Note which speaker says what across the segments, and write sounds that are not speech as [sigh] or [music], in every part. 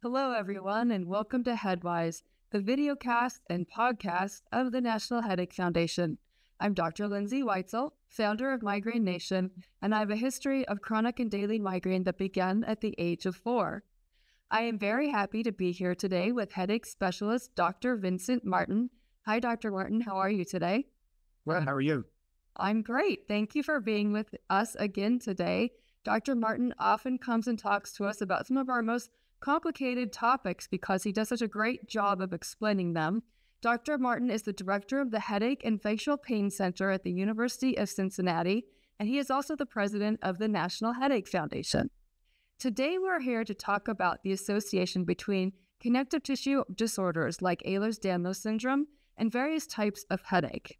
Speaker 1: Hello, everyone, and welcome to Headwise, the videocast and podcast of the National Headache Foundation. I'm Dr. Lindsay Weitzel, founder of Migraine Nation, and I have a history of chronic and daily migraine that began at the age of four. I am very happy to be here today with headache specialist Dr. Vincent Martin. Hi, Dr. Martin. How are you today?
Speaker 2: Well, how are you?
Speaker 1: I'm great. Thank you for being with us again today. Dr. Martin often comes and talks to us about some of our most complicated topics because he does such a great job of explaining them. Dr. Martin is the director of the Headache and Facial Pain Center at the University of Cincinnati, and he is also the president of the National Headache Foundation. Today, we're here to talk about the association between connective tissue disorders like Ehlers Danlos syndrome and various types of headache.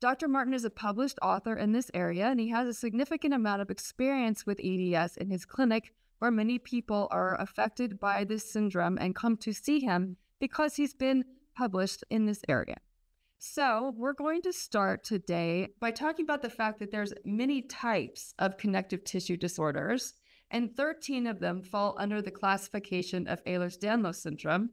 Speaker 1: Dr. Martin is a published author in this area, and he has a significant amount of experience with EDS in his clinic, where many people are affected by this syndrome and come to see him because he's been published in this area. So, we're going to start today by talking about the fact that there's many types of connective tissue disorders, and 13 of them fall under the classification of Ehlers-Danlos syndrome.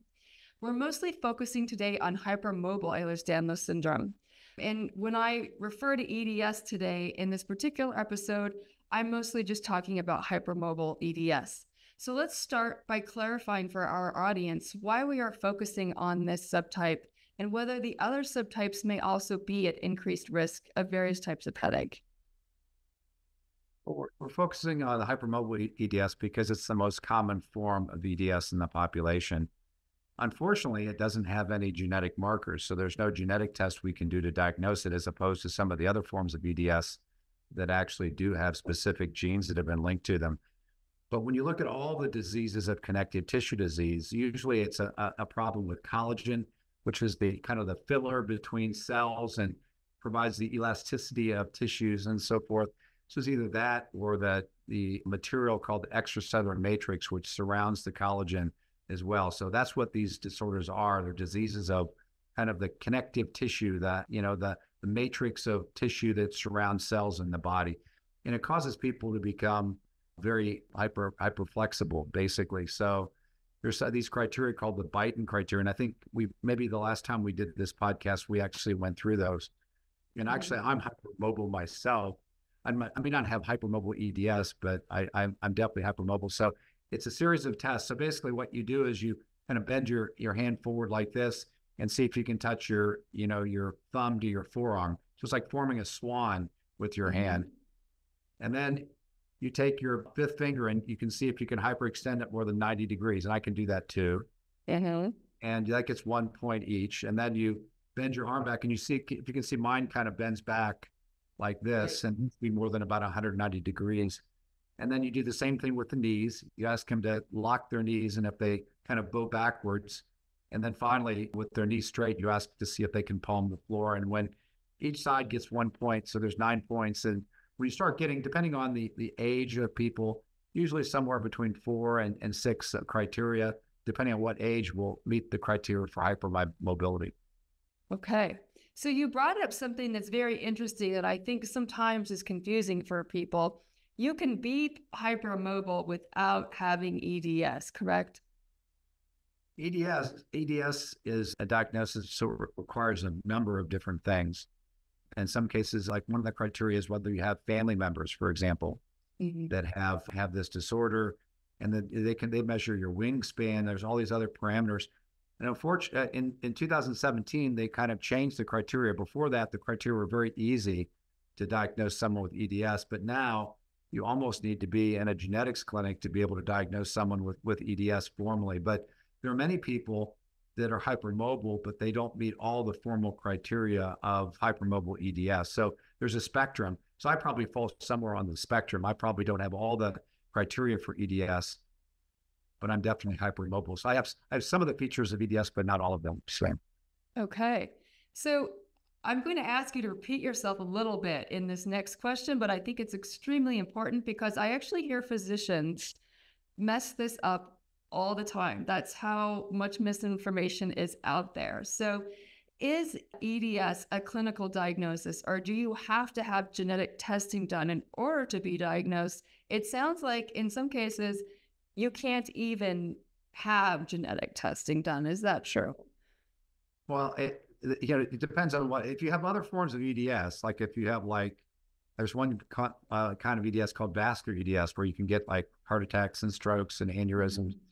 Speaker 1: We're mostly focusing today on hypermobile Ehlers-Danlos syndrome. And when I refer to EDS today in this particular episode, I'm mostly just talking about hypermobile EDS. So let's start by clarifying for our audience why we are focusing on this subtype and whether the other subtypes may also be at increased risk of various types of headache.
Speaker 2: We're, we're focusing on the hypermobile EDS because it's the most common form of EDS in the population. Unfortunately, it doesn't have any genetic markers, so there's no genetic test we can do to diagnose it, as opposed to some of the other forms of EDS that actually do have specific genes that have been linked to them. But when you look at all the diseases of connective tissue disease, usually it's a, a problem with collagen, which is the kind of the filler between cells and provides the elasticity of tissues and so forth. So it's either that or that the material called the extracellular matrix, which surrounds the collagen as well. So that's what these disorders are. They're diseases of kind of the connective tissue, that you know, the the matrix of tissue that surrounds cells in the body. And it causes people to become very hyper hyper flexible, basically. So there's these criteria called the Beighton criteria. And I think we maybe the last time we did this podcast, we actually went through those. And mm-hmm. actually, I'm hypermobile myself. I'm, I may not have hypermobile EDS, but I, I'm, I'm definitely hypermobile. So it's a series of tests. So basically, what you do is you kind of bend your your hand forward like this, and see if you can touch your, you know, your thumb to your forearm. So it's like forming a swan with your mm-hmm. hand. And then you take your fifth finger and you can see if you can hyperextend it more than 90 degrees. And I can do that too.
Speaker 1: Mm-hmm.
Speaker 2: And that gets one point each. And then you bend your arm back and you see if you can see mine kind of bends back like this and be more than about 190 degrees. And then you do the same thing with the knees. You ask them to lock their knees, and if they kind of bow backwards, and then finally, with their knees straight, you ask to see if they can palm the floor. And when each side gets one point, so there's nine points. And when you start getting, depending on the, the age of people, usually somewhere between four and, and six criteria, depending on what age will meet the criteria for hypermobility.
Speaker 1: Okay. So you brought up something that's very interesting that I think sometimes is confusing for people. You can be hypermobile without having EDS, correct?
Speaker 2: EDS, EDS is a diagnosis, so it requires a number of different things. In some cases, like one of the criteria is whether you have family members, for example, mm-hmm. that have have this disorder, and then they can they measure your wingspan. There's all these other parameters. And unfortunately, uh, in in 2017, they kind of changed the criteria. Before that, the criteria were very easy to diagnose someone with EDS, but now you almost need to be in a genetics clinic to be able to diagnose someone with with EDS formally. But there are many people that are hypermobile, but they don't meet all the formal criteria of hypermobile EDS. So there's a spectrum. So I probably fall somewhere on the spectrum. I probably don't have all the criteria for EDS, but I'm definitely hypermobile. So I have I have some of the features of EDS, but not all of them. Same.
Speaker 1: Okay. So I'm going to ask you to repeat yourself a little bit in this next question, but I think it's extremely important because I actually hear physicians mess this up all the time. That's how much misinformation is out there. So, is EDS a clinical diagnosis, or do you have to have genetic testing done in order to be diagnosed? It sounds like in some cases, you can't even have genetic testing done. Is that true?
Speaker 2: Well, it, you know, it depends on what. If you have other forms of EDS, like if you have like, there's one uh, kind of EDS called vascular EDS where you can get like heart attacks and strokes and aneurysms. Mm-hmm.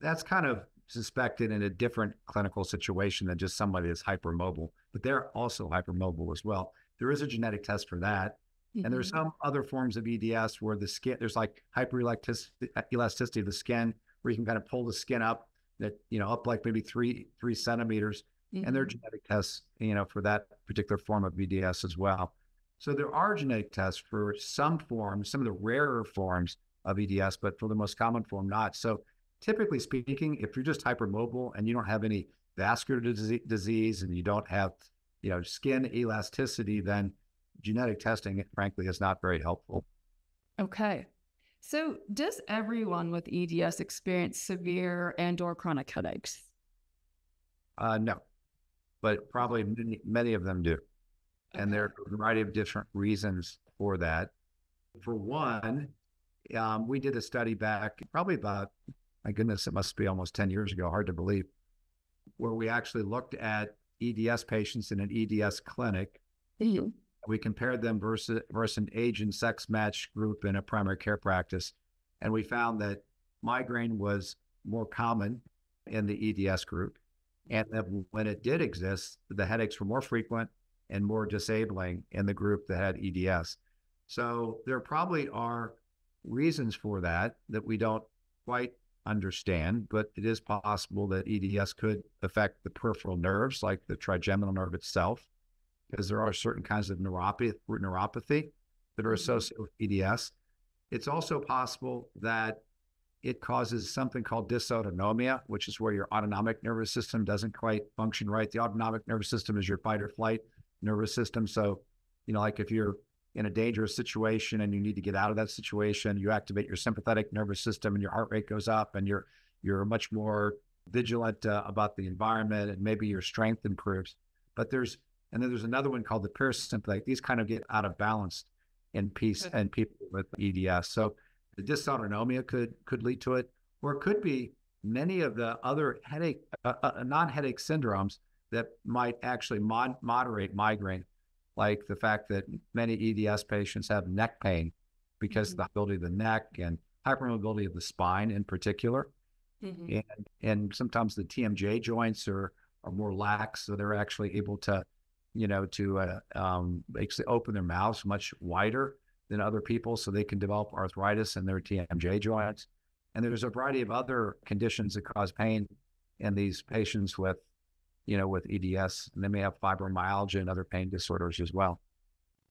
Speaker 2: That's kind of suspected in a different clinical situation than just somebody that's hypermobile, but they're also hypermobile as well. There is a genetic test for that. Mm-hmm. And there's mm-hmm. some other forms of EDS where the skin, there's like hyperelasticity of the skin, where you can kind of pull the skin up that, you know, up like maybe three, three centimeters. Mm-hmm. And there are mm-hmm. genetic tests, you know, for that particular form of EDS as well. So there are genetic tests for some forms, some of the rarer forms of EDS, but for the most common form, not. So typically speaking, if you're just hypermobile and you don't have any vascular disease and you don't have, you know, skin elasticity, then genetic testing, frankly, is not very helpful.
Speaker 1: Okay. So does everyone with EDS experience severe and or chronic headaches?
Speaker 2: Uh, no, but probably many, many of them do. Okay. And there are a variety of different reasons for that. For one, um, we did a study back probably about my goodness, it must be almost 10 years ago, hard to believe, where we actually looked at EDS patients in an EDS clinic. Mm-hmm. We compared them versus, versus an age and sex match group in a primary care practice. And we found that migraine was more common in the EDS group. And that when it did exist, the headaches were more frequent and more disabling in the group that had EDS. So there probably are reasons for that that we don't quite understand, but it is possible that EDS could affect the peripheral nerves, like the trigeminal nerve itself, because there are certain kinds of neuropathy, neuropathy that are mm-hmm. associated with EDS. It's also possible that it causes something called dysautonomia, which is where your autonomic nervous system doesn't quite function right. The autonomic nervous system is your fight or flight nervous system. So, you know, like if you're in a dangerous situation and you need to get out of that situation, you activate your sympathetic nervous system and your heart rate goes up and you're you're much more vigilant uh, about the environment and maybe your strength improves. But there's and then there's another one called the parasympathetic. These kind of get out of balance in peace and people with EDS. So the dysautonomia could could lead to it, or it could be many of the other headache uh, uh, non-headache syndromes that might actually mod- moderate migraine like the fact that many EDS patients have neck pain because mm-hmm. of the ability of the neck and hypermobility of the spine in particular. Mm-hmm. And, and sometimes the TMJ joints are, are more lax, so they're actually able to, you know, to uh, um, basically open their mouths much wider than other people so they can develop arthritis in their TMJ joints. And there's a variety of other conditions that cause pain in these patients with you know, with EDS, and they may have fibromyalgia and other pain disorders as well.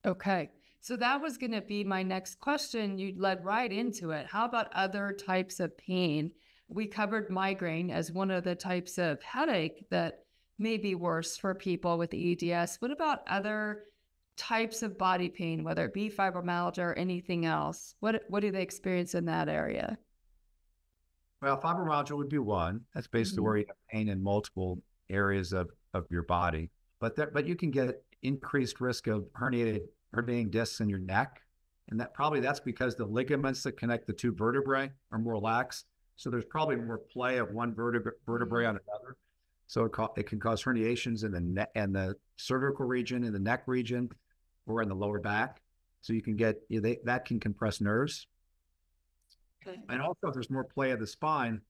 Speaker 1: Okay. So that was going to be my next question. You led right into it. How about other types of pain? We covered migraine as one of the types of headache that may be worse for people with EDS. What about other types of body pain, whether it be fibromyalgia or anything else? What what do they experience in that area?
Speaker 2: Well, fibromyalgia would be one. That's basically mm-hmm. where you have pain in multiple areas of, of your body. But that, but you can get increased risk of herniated herniating discs in your neck, and that probably that's because the ligaments that connect the two vertebrae are more lax. So there's probably more play of one vertebra- vertebrae mm-hmm. on another. So it, ca- it can cause herniations in the neck and the cervical region, in the neck region, or in the lower back. So you can get you know, they, that can compress nerves. Okay. And also, if there's more play of the spine,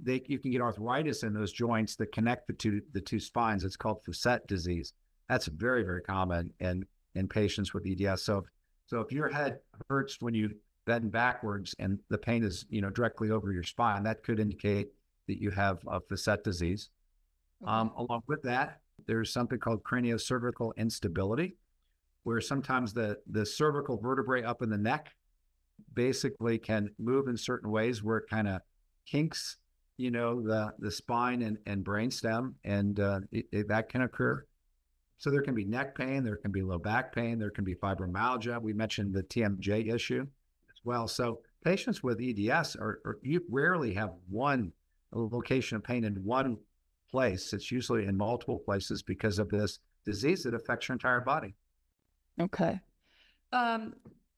Speaker 2: they you can get arthritis in those joints that connect the two the two spines. It's called Facet disease. That's very very common in in patients with EDS. So so if your head hurts when you bend backwards and the pain is you know directly over your spine, that could indicate that you have a facet disease. Okay. Um, along with that, there's something called craniocervical instability, where sometimes the the cervical vertebrae up in the neck basically can move in certain ways where it kind of kinks you know, the the spine and, and brain stem, and uh, it, it, that can occur. So there can be neck pain, there can be low back pain, there can be fibromyalgia. We mentioned the TMJ issue as well. So patients with EDS are, are you rarely have one location of pain in one place. It's usually in multiple places because of this disease that affects your entire body.
Speaker 1: Okay. Um,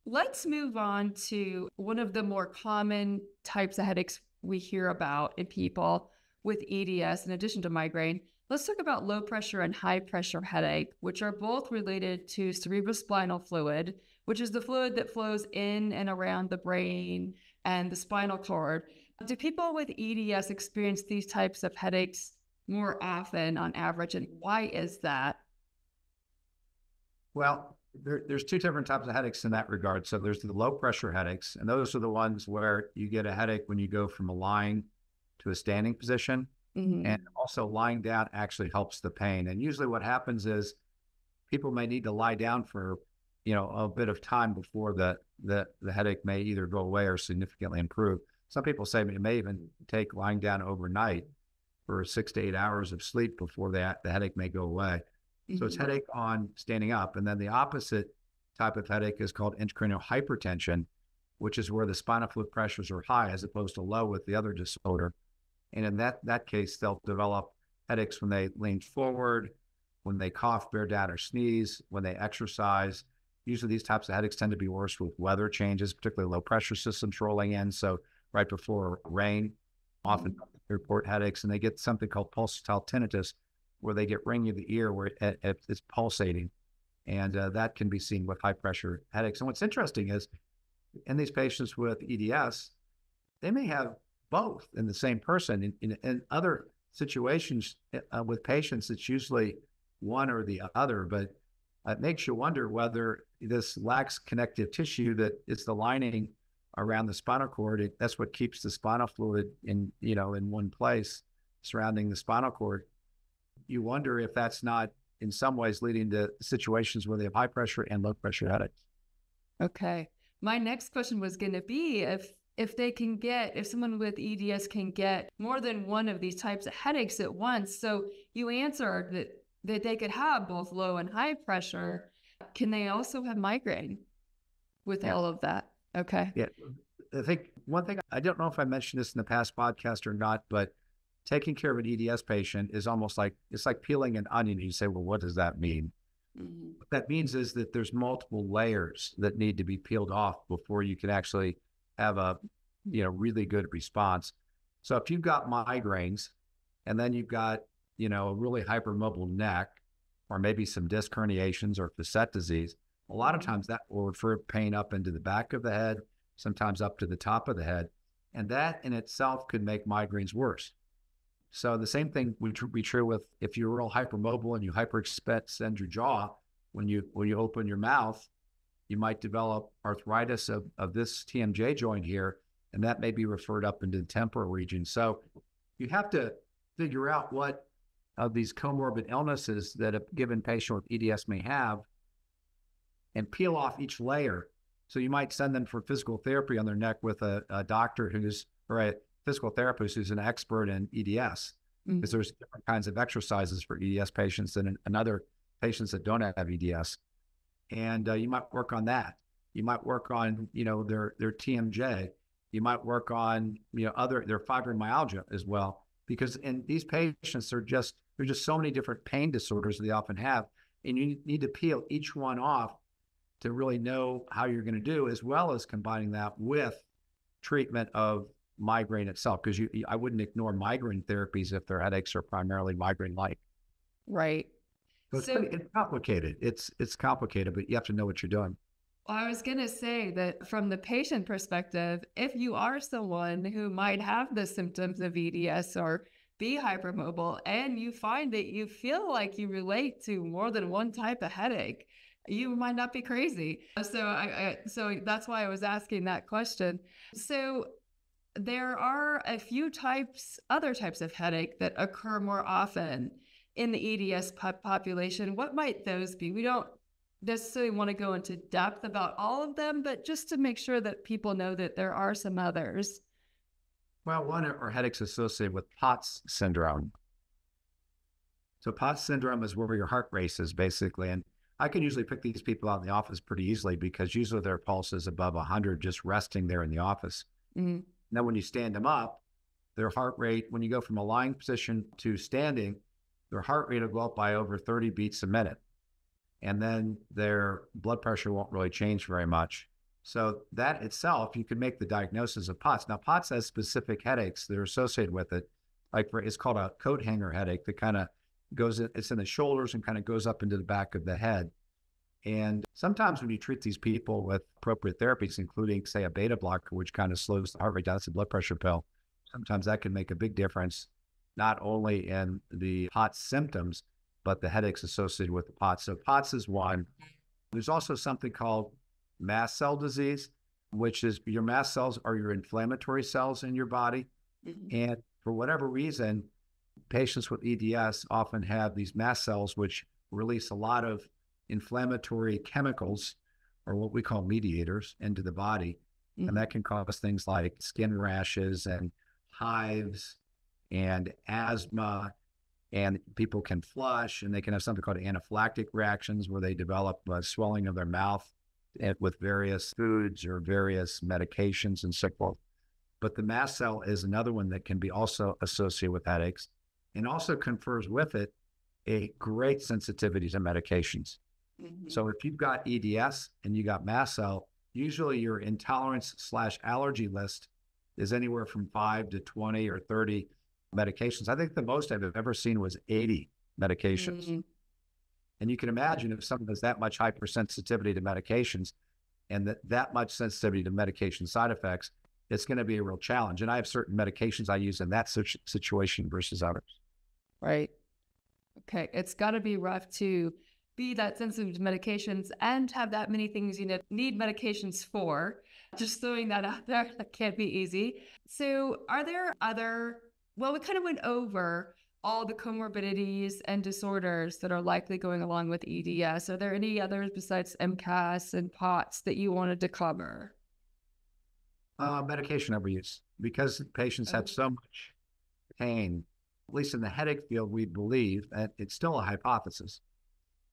Speaker 1: let's move on to one of the more common types of headaches we hear about in people with EDS in addition to migraine. Let's talk about low pressure and high pressure headache, which are both related to cerebrospinal fluid, which is the fluid that flows in and around the brain and the spinal cord. Do people with EDS experience these types of headaches more often on average, and why is that?
Speaker 2: Well, there, there's two different types of headaches in that regard. So there's the low pressure headaches, and those are the ones where you get a headache when you go from a lying to a standing position. Mm-hmm. And also lying down actually helps the pain. And usually what happens is people may need to lie down for, you know, a bit of time before the the, the headache may either go away or significantly improve. Some people say it may even take lying down overnight for six to eight hours of sleep before that the headache may go away. Mm-hmm. So it's mm-hmm. headache on standing up. And then the opposite type of headache is called intracranial hypertension, which is where the spinal fluid pressures are high as opposed to low with the other disorder. And in that, that case, they'll develop headaches when they lean forward, when they cough, bear down, or sneeze, when they exercise. Usually, these types of headaches tend to be worse with weather changes, particularly low pressure systems rolling in. So, right before rain, often mm-hmm. report headaches, and they get something called pulsatile tinnitus, where they get ringing of the ear where it, it, it's pulsating. And uh, that can be seen with high pressure headaches. And what's interesting is in these patients with EDS, they may have both in the same person. In, in, in other situations uh, with patients, it's usually one or the other, but it makes you wonder whether this lax connective tissue that is the lining around the spinal cord. It, that's what keeps the spinal fluid in, you know, in one place surrounding the spinal cord you wonder if that's not in some ways leading to situations where they have high pressure and low pressure headaches.
Speaker 1: Okay. My next question was going to be if if they can get if someone with EDS can get more than one of these types of headaches at once. So you answered that that they could have both low and high pressure. Can they also have migraine with yeah. all of that? Okay.
Speaker 2: Yeah. I think one thing I don't know if I mentioned this in the past podcast or not, but taking care of an EDS patient is almost like it's like peeling an onion. You say, well, what does that mean? Mm-hmm. What that means is that there's multiple layers that need to be peeled off before you can actually have a you know really good response. So if you've got migraines and then you've got you know a really hypermobile neck or maybe some disc herniations or facet disease, a lot of times that will refer pain up into the back of the head, sometimes up to the top of the head. And that in itself could make migraines worse. So the same thing would be true with if you're real hypermobile and you hyperextend your jaw when you when you open your mouth, you might develop arthritis of, of this TMJ joint here, and that may be referred up into the temporal region. So you have to figure out what of these comorbid illnesses that a given patient with EDS may have and peel off each layer. So you might send them for physical therapy on their neck with a, a doctor who's or a physical therapist who's an expert in EDS, because mm-hmm. there's different kinds of exercises for EDS patients and, and other patients that don't have EDS. And uh, you might work on that. You might work on, you know, their their TMJ. You might work on, you know, other their fibromyalgia as well, because in these patients, are just there's just so many different pain disorders they often have, and you need to peel each one off to really know how you're going to do, as well as combining that with treatment of migraine itself because you I wouldn't ignore migraine therapies if their headaches are primarily migraine like.
Speaker 1: Right.
Speaker 2: So, so it's, it's complicated. It's it's complicated, but you have to know what you're doing.
Speaker 1: Well, I was going to say that from the patient perspective, if you are someone who might have the symptoms of EDS or be hypermobile and you find that you feel like you relate to more than one type of headache, you might not be crazy. So I, I so that's why I was asking that question. So there are a few types, other types of headache that occur more often in the EDS population. What might those be? We don't necessarily want to go into depth about all of them, but just to make sure that people know that there are some others.
Speaker 2: Well, one are headaches associated with POTS syndrome. So POTS syndrome is where your heart races basically. And I can usually pick these people out in the office pretty easily because usually their pulse is above 100 just resting there in the office. Mm-hmm. And then when you stand them up, their heart rate, when you go from a lying position to standing, their heart rate will go up by over 30 beats a minute. And then their blood pressure won't really change very much. So that itself, you can make the diagnosis of POTS. Now, POTS has specific headaches that are associated with it. Like for, it's called a coat hanger headache that kind of goes, it's in the shoulders and kind of goes up into the back of the head. And sometimes when you treat these people with appropriate therapies, including, say, a beta blocker, which kind of slows the heart rate down, it's a blood pressure pill, sometimes that can make a big difference, not only in the POTS symptoms, but the headaches associated with the POTS. So POTS is one. There's also something called mast cell disease, which is your mast cells are your inflammatory cells in your body. Mm-hmm. And for whatever reason, patients with EDS often have these mast cells, which release a lot of inflammatory chemicals or what we call mediators into the body. Mm-hmm. And that can cause things like skin rashes and hives and asthma. And people can flush and they can have something called anaphylactic reactions where they develop swelling of their mouth with various foods or various medications and so forth. But the mast cell is another one that can be also associated with headaches and also confers with it a great sensitivity to medications. Mm-hmm. So if you've got EDS and you got mast cell, usually your intolerance slash allergy list is anywhere from five to 20 or 30 medications. I think the most I've ever seen was 80 medications. Mm-hmm. And you can imagine if someone has that much hypersensitivity to medications and that, that much sensitivity to medication side effects, it's going to be a real challenge. And I have certain medications I use in that situation versus others.
Speaker 1: Right. Okay. It's got to be rough to be that sensitive to medications and have that many things you need medications for. Just throwing that out there, [laughs] that can't be easy. So, are there other, well, we kind of went over all the comorbidities and disorders that are likely going along with EDS. Are there any others besides MCAS and POTS that you wanted to cover?
Speaker 2: Uh, medication overuse. Because patients have so much pain, at least in the headache field, we believe that it's still a hypothesis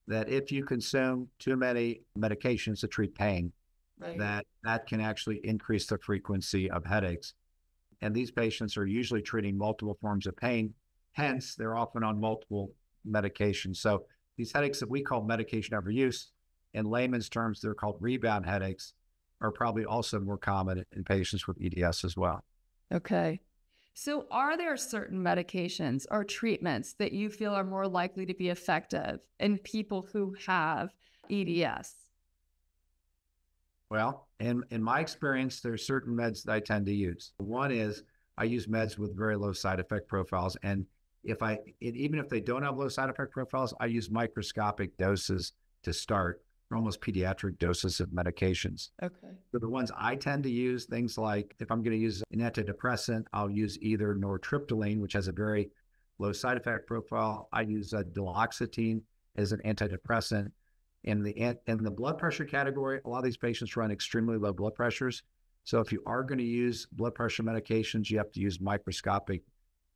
Speaker 2: that if you consume too many medications to treat pain, right. that that can actually increase the frequency of headaches. And these patients are usually treating multiple forms of pain Hence, they're often on multiple medications. So these headaches that we call medication overuse, in layman's terms, they're called rebound headaches, are probably also more common in patients with EDS as well.
Speaker 1: Okay. So, are there certain medications or treatments that you feel are more likely to be effective in people who have EDS?
Speaker 2: Well, in, in my experience, there are certain meds that I tend to use. One is I use meds with very low side effect profiles. And if I, even if they don't have low side effect profiles, I use microscopic doses to start, almost pediatric doses of medications.
Speaker 1: Okay.
Speaker 2: So the ones I tend to use, things like if I'm going to use an antidepressant, I'll use either nortriptyline, which has a very low side effect profile. I use a duloxetine as an antidepressant. In the in the blood pressure category, a lot of these patients run extremely low blood pressures. So if you are going to use blood pressure medications, you have to use microscopic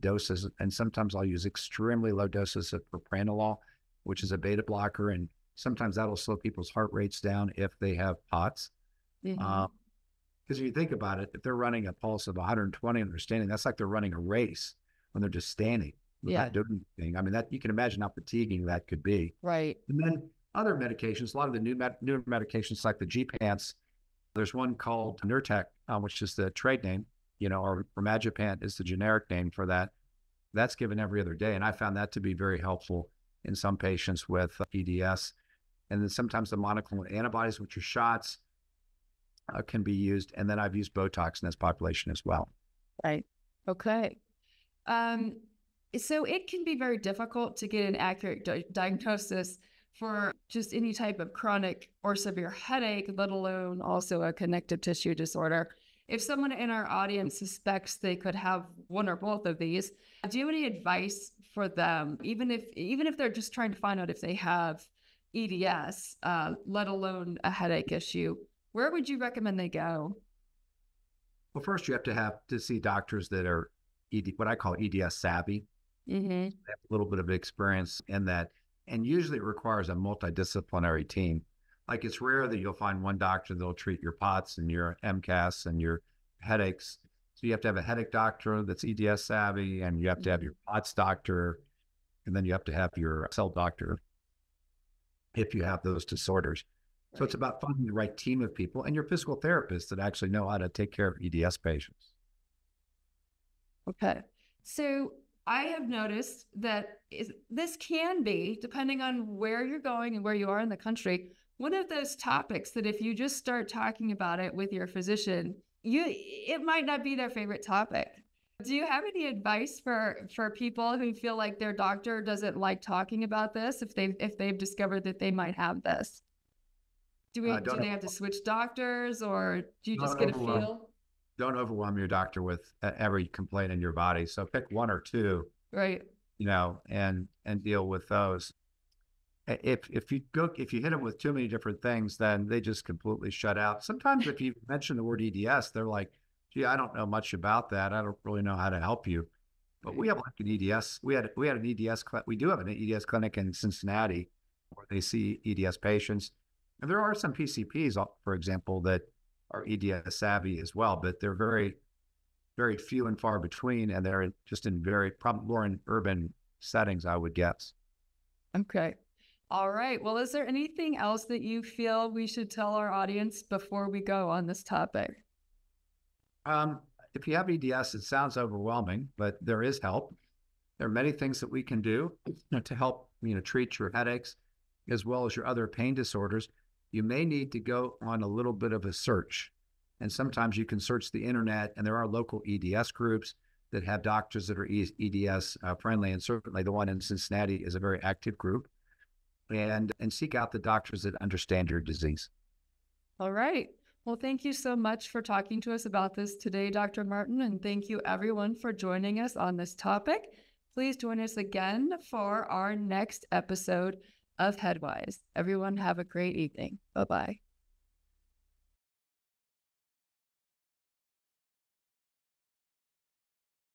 Speaker 2: doses, and sometimes I'll use extremely low doses of propranolol, which is a beta blocker, and sometimes that'll slow people's heart rates down if they have POTS. Because mm-hmm. um, if you think about it, if they're running a pulse of 120 and they're standing, that's like they're running a race when they're just standing, yeah. doing anything. I mean, that you can imagine how fatiguing that could be.
Speaker 1: Right.
Speaker 2: And then other medications, a lot of the new med- newer medications like the Gepants, there's one called Nurtec, uh, which is the trade name you know, or Rimegepant is the generic name for that. That's given every other day. And I found that to be very helpful in some patients with EDS. And then sometimes the monoclonal antibodies, which are shots, uh, can be used. And then I've used Botox in this population as well.
Speaker 1: Right. Okay. Um, so it can be very difficult to get an accurate di- diagnosis for just any type of chronic or severe headache, let alone also a connective tissue disorder if someone in our audience suspects they could have one or both of these, do you have any advice for them, even if even if they're just trying to find out if they have EDS, uh, let alone a headache issue? Where would you recommend they go?
Speaker 2: Well, first you have to have to see doctors that are ED, what I call EDS savvy. Mm-hmm. Have a little bit of experience in that, and usually it requires a multidisciplinary team. Like it's rare that you'll find one doctor that'll treat your POTS and your MCAS and your headaches. So you have to have a headache doctor that's EDS savvy, and you have to have your POTS doctor, and then you have to have your cell doctor if you have those disorders. So it's about finding the right team of people and your physical therapists that actually know how to take care of EDS patients.
Speaker 1: Okay. So I have noticed that is, this can be, depending on where you're going and where you are in the country, one of those topics that if you just start talking about it with your physician, you it might not be their favorite topic. Do you have any advice for for people who feel like their doctor doesn't like talking about this if they if they've discovered that they might have this? Do we uh, do they have to switch doctors or do you just get a feel?
Speaker 2: Don't overwhelm your doctor with every complaint in your body. So pick one or two.
Speaker 1: Right.
Speaker 2: You know, and and deal with those. If if you go if you hit them with too many different things, then they just completely shut out. Sometimes if you mention the word EDS, they're like, "Gee, I don't know much about that. I don't really know how to help you." But we have like an EDS. We had we had an EDS. We do have an EDS clinic in Cincinnati where they see EDS patients and there are some PCPs, uh, for example, that are EDS savvy as well, but they're very, very few and far between, and they're just in very probably more in urban settings, I would guess.
Speaker 1: Okay. All right. Well, is there anything else that you feel we should tell our audience before we go on this topic?
Speaker 2: Um, if you have EDS, it sounds overwhelming, but there is help. There are many things that we can do to help you know treat your headaches as well as your other pain disorders you may need to go on a little bit of a search. And sometimes you can search the internet, and there are local EDS groups that have doctors that are EDS uh, friendly. And certainly the one in Cincinnati is a very active group. And, and seek out the doctors that understand your disease.
Speaker 1: All right. Well, thank you so much for talking to us about this today, Dr. Martin. And thank you, everyone, for joining us on this topic. Please join us again for our next episode of Headwise. Everyone have a great evening. Bye bye.